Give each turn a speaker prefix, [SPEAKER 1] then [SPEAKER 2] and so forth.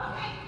[SPEAKER 1] OK